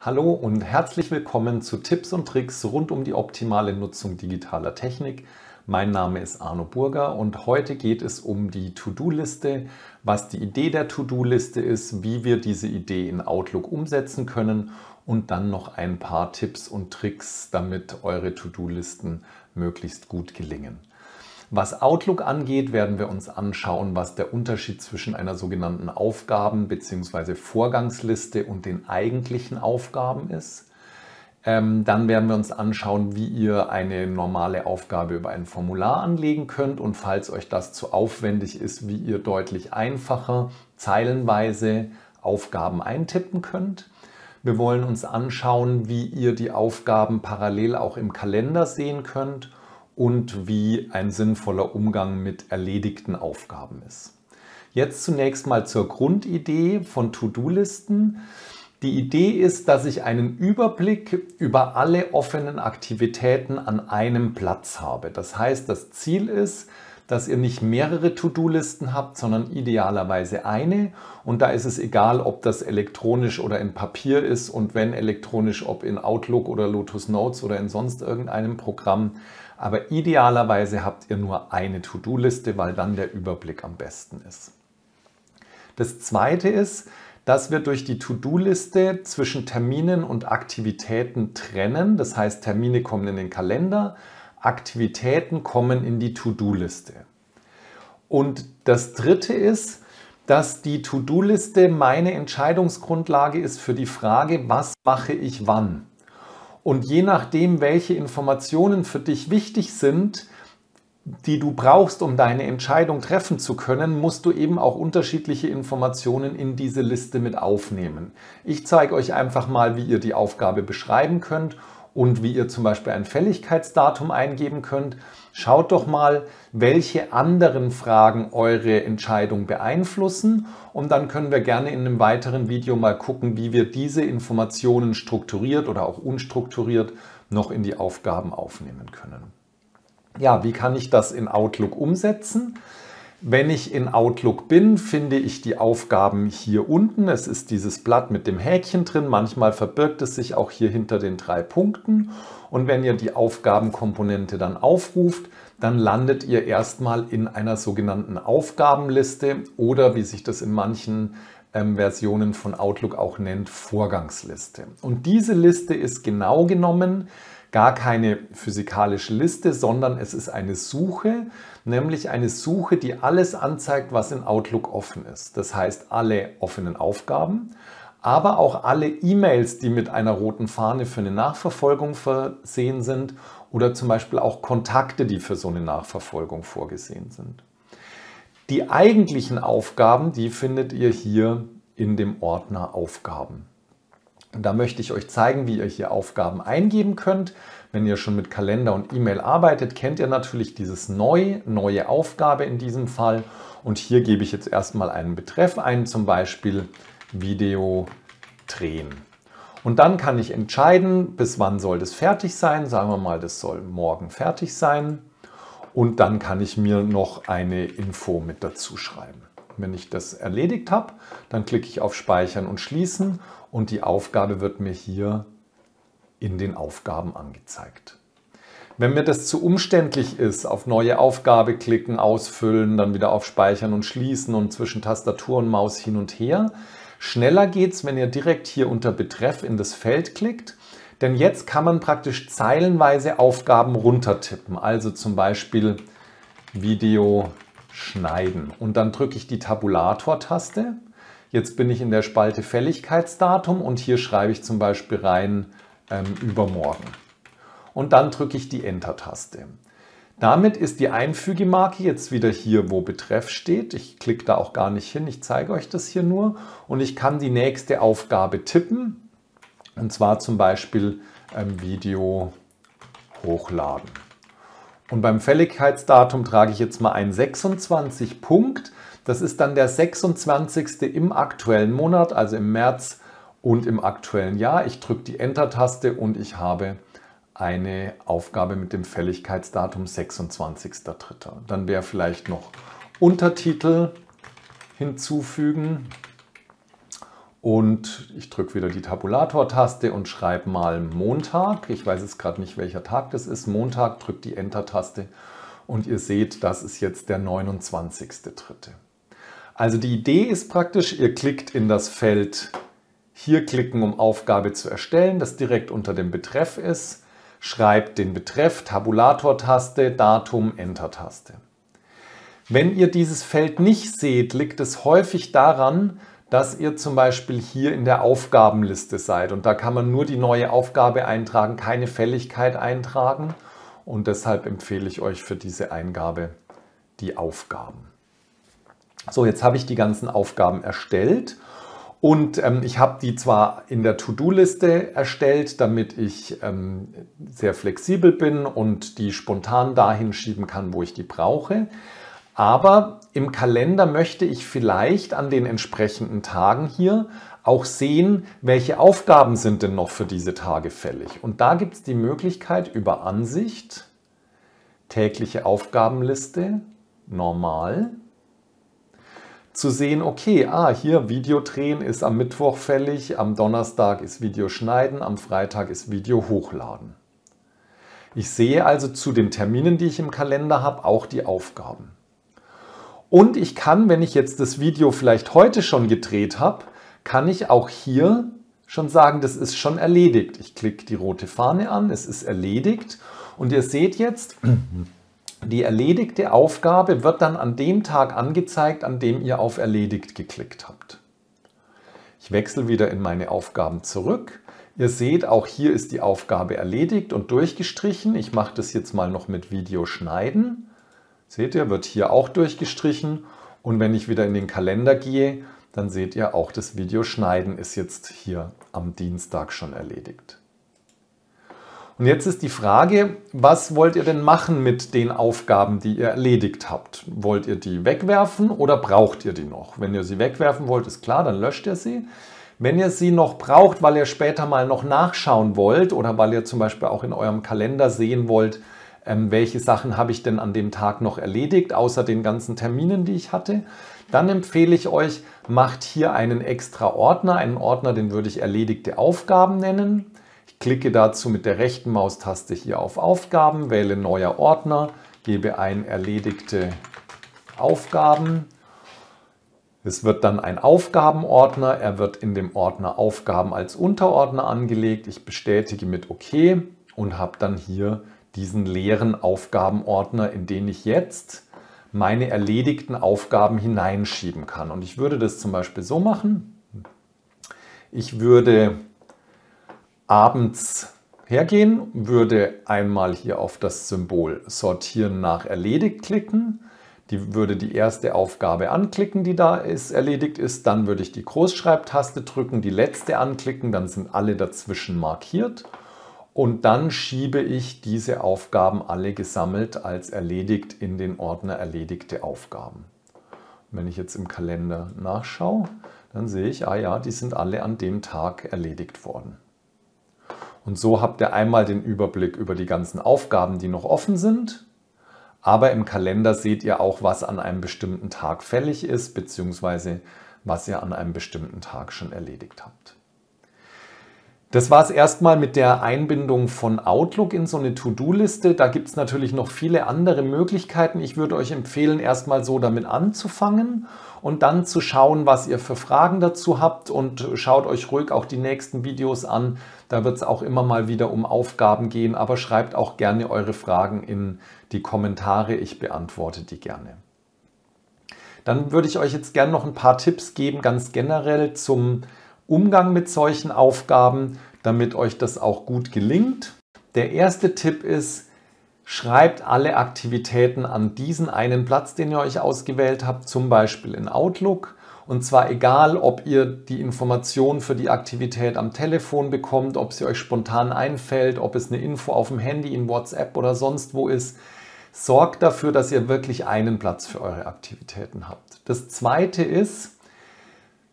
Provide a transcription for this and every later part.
Hallo und herzlich willkommen zu Tipps und Tricks rund um die optimale Nutzung digitaler Technik. Mein Name ist Arno Burger und heute geht es um die To-Do-Liste, was die Idee der To-Do-Liste ist, wie wir diese Idee in Outlook umsetzen können und dann noch ein paar Tipps und Tricks, damit eure To-Do-Listen möglichst gut gelingen. Was Outlook angeht, werden wir uns anschauen, was der Unterschied zwischen einer sogenannten Aufgaben- bzw. Vorgangsliste und den eigentlichen Aufgaben ist. Ähm, dann werden wir uns anschauen, wie ihr eine normale Aufgabe über ein Formular anlegen könnt und falls euch das zu aufwendig ist, wie ihr deutlich einfacher zeilenweise Aufgaben eintippen könnt. Wir wollen uns anschauen, wie ihr die Aufgaben parallel auch im Kalender sehen könnt und wie ein sinnvoller Umgang mit erledigten Aufgaben ist. Jetzt zunächst mal zur Grundidee von To-Do-Listen. Die Idee ist, dass ich einen Überblick über alle offenen Aktivitäten an einem Platz habe. Das heißt, das Ziel ist, dass ihr nicht mehrere To-Do-Listen habt, sondern idealerweise eine. Und da ist es egal, ob das elektronisch oder in Papier ist und wenn elektronisch, ob in Outlook oder Lotus Notes oder in sonst irgendeinem Programm. Aber idealerweise habt ihr nur eine To-Do-Liste, weil dann der Überblick am besten ist. Das zweite ist, dass wir durch die To-Do-Liste zwischen Terminen und Aktivitäten trennen. Das heißt, Termine kommen in den Kalender, Aktivitäten kommen in die To-Do-Liste. Und das dritte ist, dass die To-Do-Liste meine Entscheidungsgrundlage ist für die Frage, was mache ich wann. Und je nachdem, welche Informationen für dich wichtig sind, die du brauchst, um deine Entscheidung treffen zu können, musst du eben auch unterschiedliche Informationen in diese Liste mit aufnehmen. Ich zeige euch einfach mal, wie ihr die Aufgabe beschreiben könnt und wie ihr zum Beispiel ein Fälligkeitsdatum eingeben könnt. Schaut doch mal, welche anderen Fragen eure Entscheidung beeinflussen und dann können wir gerne in einem weiteren Video mal gucken, wie wir diese Informationen strukturiert oder auch unstrukturiert noch in die Aufgaben aufnehmen können. Ja, wie kann ich das in Outlook umsetzen? Wenn ich in Outlook bin, finde ich die Aufgaben hier unten. Es ist dieses Blatt mit dem Häkchen drin. Manchmal verbirgt es sich auch hier hinter den drei Punkten. Und wenn ihr die Aufgabenkomponente dann aufruft, dann landet ihr erstmal in einer sogenannten Aufgabenliste oder wie sich das in manchen ähm, Versionen von Outlook auch nennt, Vorgangsliste. Und diese Liste ist genau genommen gar keine physikalische Liste, sondern es ist eine Suche, nämlich eine Suche, die alles anzeigt, was in Outlook offen ist. Das heißt, alle offenen Aufgaben, aber auch alle E-Mails, die mit einer roten Fahne für eine Nachverfolgung versehen sind oder zum Beispiel auch Kontakte, die für so eine Nachverfolgung vorgesehen sind. Die eigentlichen Aufgaben, die findet ihr hier in dem Ordner Aufgaben. Und da möchte ich euch zeigen, wie ihr hier Aufgaben eingeben könnt. Wenn ihr schon mit Kalender und E-Mail arbeitet, kennt ihr natürlich dieses Neu, neue Aufgabe in diesem Fall. Und hier gebe ich jetzt erstmal einen Betreff ein, zum Beispiel Video drehen. Und dann kann ich entscheiden, bis wann soll das fertig sein. Sagen wir mal, das soll morgen fertig sein. Und dann kann ich mir noch eine Info mit dazu schreiben. Wenn ich das erledigt habe, dann klicke ich auf Speichern und Schließen und die Aufgabe wird mir hier in den Aufgaben angezeigt. Wenn mir das zu umständlich ist, auf neue Aufgabe klicken, ausfüllen, dann wieder auf Speichern und Schließen und zwischen Tastatur und Maus hin und her. Schneller geht es, wenn ihr direkt hier unter Betreff in das Feld klickt, denn jetzt kann man praktisch zeilenweise Aufgaben runtertippen. Also zum Beispiel Video schneiden und dann drücke ich die Tabulator-Taste Jetzt bin ich in der Spalte Fälligkeitsdatum und hier schreibe ich zum Beispiel rein ähm, übermorgen. Und dann drücke ich die Enter-Taste. Damit ist die Einfügemarke jetzt wieder hier, wo Betreff steht. Ich klicke da auch gar nicht hin, ich zeige euch das hier nur. Und ich kann die nächste Aufgabe tippen. Und zwar zum Beispiel ähm, Video hochladen. Und beim Fälligkeitsdatum trage ich jetzt mal ein 26 Punkt. Das ist dann der 26. im aktuellen Monat, also im März und im aktuellen Jahr. Ich drücke die Enter-Taste und ich habe eine Aufgabe mit dem Fälligkeitsdatum 26.03. Dann wäre vielleicht noch Untertitel hinzufügen. Und ich drücke wieder die Tabulator-Taste und schreibe mal Montag. Ich weiß jetzt gerade nicht, welcher Tag das ist. Montag, drücke die Enter-Taste und ihr seht, das ist jetzt der 29.3. Also die Idee ist praktisch, ihr klickt in das Feld hier klicken, um Aufgabe zu erstellen, das direkt unter dem Betreff ist. Schreibt den Betreff, Tabulator-Taste, Datum, Enter-Taste. Wenn ihr dieses Feld nicht seht, liegt es häufig daran, dass ihr zum Beispiel hier in der Aufgabenliste seid. Und da kann man nur die neue Aufgabe eintragen, keine Fälligkeit eintragen. Und deshalb empfehle ich euch für diese Eingabe die Aufgaben. So, jetzt habe ich die ganzen Aufgaben erstellt und ähm, ich habe die zwar in der To-Do-Liste erstellt, damit ich ähm, sehr flexibel bin und die spontan dahin schieben kann, wo ich die brauche. Aber im Kalender möchte ich vielleicht an den entsprechenden Tagen hier auch sehen, welche Aufgaben sind denn noch für diese Tage fällig. Und da gibt es die Möglichkeit über Ansicht, tägliche Aufgabenliste, normal, zu sehen, okay, ah, hier Video drehen ist am Mittwoch fällig, am Donnerstag ist Video schneiden, am Freitag ist Video hochladen. Ich sehe also zu den Terminen, die ich im Kalender habe, auch die Aufgaben. Und ich kann, wenn ich jetzt das Video vielleicht heute schon gedreht habe, kann ich auch hier schon sagen, das ist schon erledigt. Ich klicke die rote Fahne an, es ist erledigt. Und ihr seht jetzt, die erledigte Aufgabe wird dann an dem Tag angezeigt, an dem ihr auf Erledigt geklickt habt. Ich wechsle wieder in meine Aufgaben zurück. Ihr seht, auch hier ist die Aufgabe erledigt und durchgestrichen. Ich mache das jetzt mal noch mit Video schneiden. Seht ihr, wird hier auch durchgestrichen. Und wenn ich wieder in den Kalender gehe, dann seht ihr auch, das Video schneiden ist jetzt hier am Dienstag schon erledigt. Und jetzt ist die Frage, was wollt ihr denn machen mit den Aufgaben, die ihr erledigt habt? Wollt ihr die wegwerfen oder braucht ihr die noch? Wenn ihr sie wegwerfen wollt, ist klar, dann löscht ihr sie. Wenn ihr sie noch braucht, weil ihr später mal noch nachschauen wollt oder weil ihr zum Beispiel auch in eurem Kalender sehen wollt, ähm, welche Sachen habe ich denn an dem Tag noch erledigt, außer den ganzen Terminen, die ich hatte, dann empfehle ich euch, macht hier einen extra Ordner, einen Ordner, den würde ich erledigte Aufgaben nennen. Ich klicke dazu mit der rechten Maustaste hier auf Aufgaben, wähle neuer Ordner, gebe ein erledigte Aufgaben. Es wird dann ein Aufgabenordner, er wird in dem Ordner Aufgaben als Unterordner angelegt. Ich bestätige mit OK und habe dann hier diesen leeren Aufgabenordner, in den ich jetzt meine erledigten Aufgaben hineinschieben kann. Und ich würde das zum Beispiel so machen. Ich würde abends hergehen, würde einmal hier auf das Symbol Sortieren nach Erledigt klicken. Die würde die erste Aufgabe anklicken, die da ist, erledigt ist. Dann würde ich die Großschreibtaste drücken, die letzte anklicken, dann sind alle dazwischen markiert und dann schiebe ich diese Aufgaben alle gesammelt als erledigt in den Ordner erledigte Aufgaben. wenn ich jetzt im Kalender nachschaue, dann sehe ich, ah ja, die sind alle an dem Tag erledigt worden. Und so habt ihr einmal den Überblick über die ganzen Aufgaben, die noch offen sind. Aber im Kalender seht ihr auch, was an einem bestimmten Tag fällig ist, beziehungsweise was ihr an einem bestimmten Tag schon erledigt habt. Das war es erstmal mit der Einbindung von Outlook in so eine To-Do-Liste. Da gibt es natürlich noch viele andere Möglichkeiten. Ich würde euch empfehlen, erstmal so damit anzufangen und dann zu schauen, was ihr für Fragen dazu habt und schaut euch ruhig auch die nächsten Videos an. Da wird es auch immer mal wieder um Aufgaben gehen, aber schreibt auch gerne eure Fragen in die Kommentare. Ich beantworte die gerne. Dann würde ich euch jetzt gerne noch ein paar Tipps geben, ganz generell zum Umgang mit solchen Aufgaben, damit euch das auch gut gelingt. Der erste Tipp ist, schreibt alle Aktivitäten an diesen einen Platz, den ihr euch ausgewählt habt, zum Beispiel in Outlook. Und zwar egal, ob ihr die Information für die Aktivität am Telefon bekommt, ob sie euch spontan einfällt, ob es eine Info auf dem Handy, in WhatsApp oder sonst wo ist. Sorgt dafür, dass ihr wirklich einen Platz für eure Aktivitäten habt. Das zweite ist,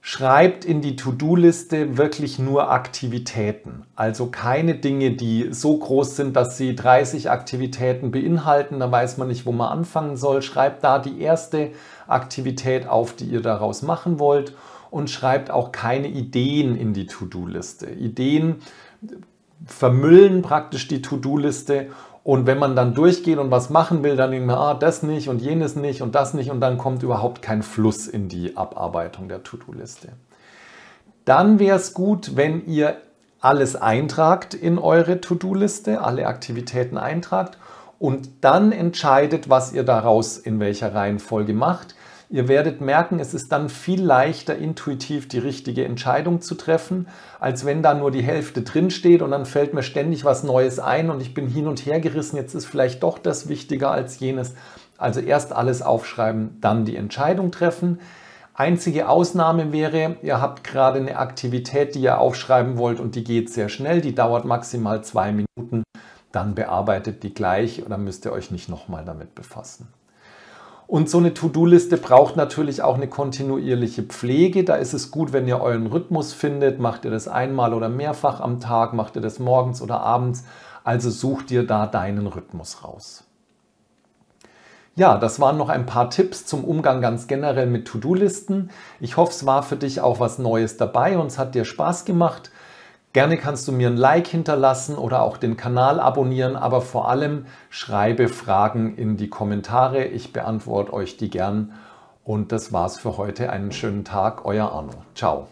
Schreibt in die To-Do-Liste wirklich nur Aktivitäten, also keine Dinge, die so groß sind, dass sie 30 Aktivitäten beinhalten, da weiß man nicht, wo man anfangen soll. Schreibt da die erste Aktivität auf, die ihr daraus machen wollt und schreibt auch keine Ideen in die To-Do-Liste. Ideen vermüllen praktisch die To-Do-Liste und wenn man dann durchgeht und was machen will, dann denkt man, ah, das nicht und jenes nicht und das nicht und dann kommt überhaupt kein Fluss in die Abarbeitung der To-Do-Liste. Dann wäre es gut, wenn ihr alles eintragt in eure To-Do-Liste, alle Aktivitäten eintragt und dann entscheidet, was ihr daraus in welcher Reihenfolge macht. Ihr werdet merken, es ist dann viel leichter, intuitiv die richtige Entscheidung zu treffen, als wenn da nur die Hälfte drin steht und dann fällt mir ständig was Neues ein und ich bin hin und her gerissen. Jetzt ist vielleicht doch das wichtiger als jenes. Also erst alles aufschreiben, dann die Entscheidung treffen. Einzige Ausnahme wäre, ihr habt gerade eine Aktivität, die ihr aufschreiben wollt und die geht sehr schnell, die dauert maximal zwei Minuten, dann bearbeitet die gleich oder müsst ihr euch nicht nochmal damit befassen. Und so eine To-Do-Liste braucht natürlich auch eine kontinuierliche Pflege. Da ist es gut, wenn ihr euren Rhythmus findet. Macht ihr das einmal oder mehrfach am Tag? Macht ihr das morgens oder abends? Also sucht dir da deinen Rhythmus raus. Ja, das waren noch ein paar Tipps zum Umgang ganz generell mit To-Do-Listen. Ich hoffe, es war für dich auch was Neues dabei und es hat dir Spaß gemacht. Gerne kannst du mir ein Like hinterlassen oder auch den Kanal abonnieren, aber vor allem schreibe Fragen in die Kommentare. Ich beantworte euch die gern. Und das war's für heute. Einen schönen Tag, euer Arno. Ciao.